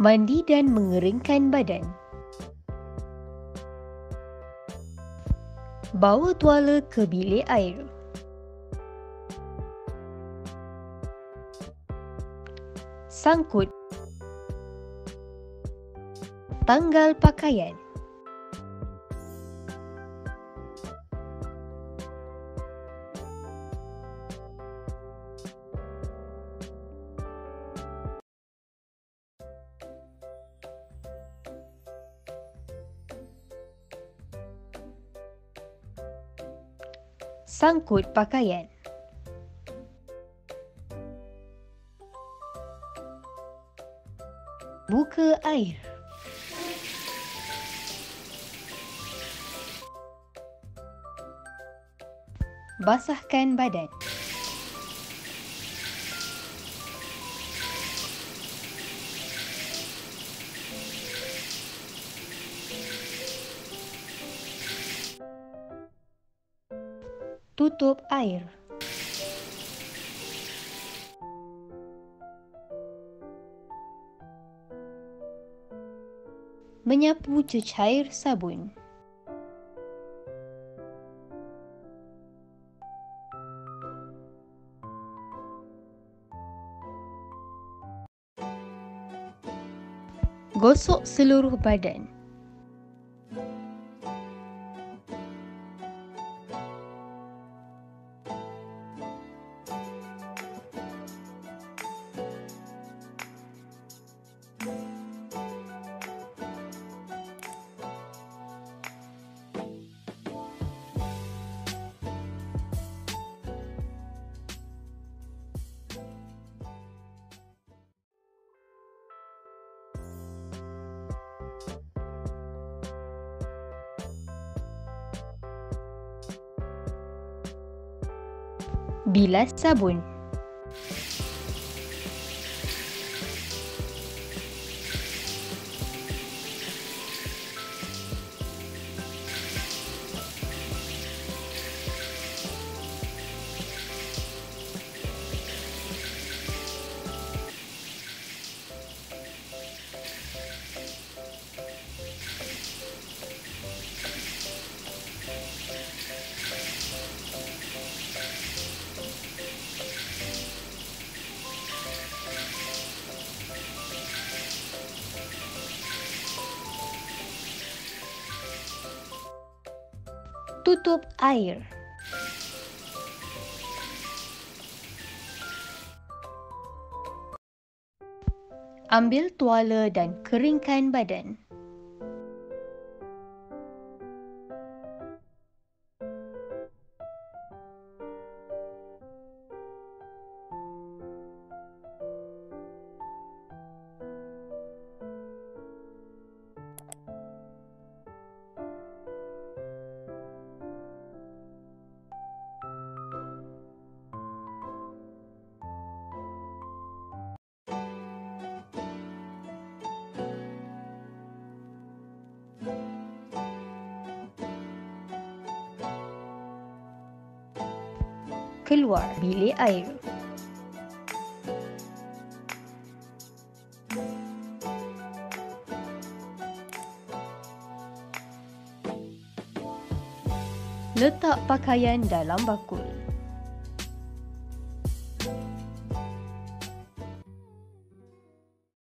Mandi dan mengeringkan badan. Bawa tuala ke bilik air. Sangkut. Tanggal pakaian. Sangkut pakaian. Buka air. Basahkan badan. Tutup air. Menyapu cecair sabun. Gosok seluruh badan. Bilas sabun. Tutup air. Ambil tuala dan keringkan badan. Keluar bilik air. Letak pakaian dalam bakul.